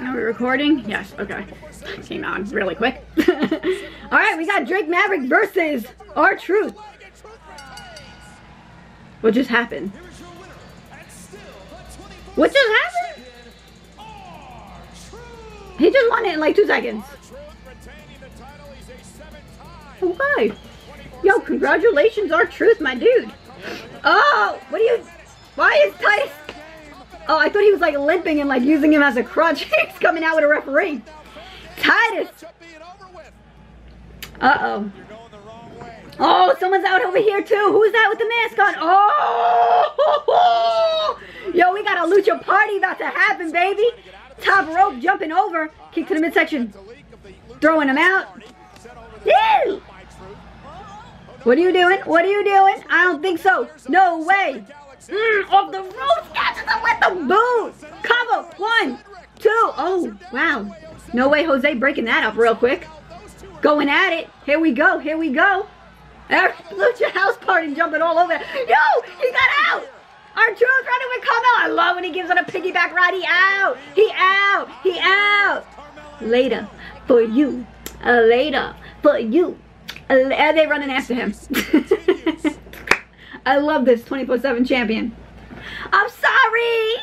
Are we recording? Yes, okay. Came on really quick. Alright, we got Drake Maverick versus R-Truth. What just happened? What just happened? He just won it in like two seconds. Okay. Yo, congratulations, R-Truth, my dude. Oh, what are you... Why is Titus... Oh, I thought he was like limping and like using him as a crutch. He's coming out with a referee. Titus. Uh-oh. Oh, someone's out over here too. Who's that with the mask on? Oh! Yo, we got a lucha party about to happen, baby. Top rope jumping over. Kick to the midsection. Throwing him out. What are you doing? What are you doing? I don't think so. No way. Mm, off the ropes, catches him with the boot. Combo, one, two. Oh, wow. No way Jose breaking that up real quick. Going at it. Here we go, here we go. There's Lucha House Party jumping all over. Yo, he got out. R-Truth running with combo. I love when he gives on a piggyback ride. He out. He out. He out. Later for you. Uh, later for you. Uh, are they running after him? I love this 24-7 champion. I'm sorry.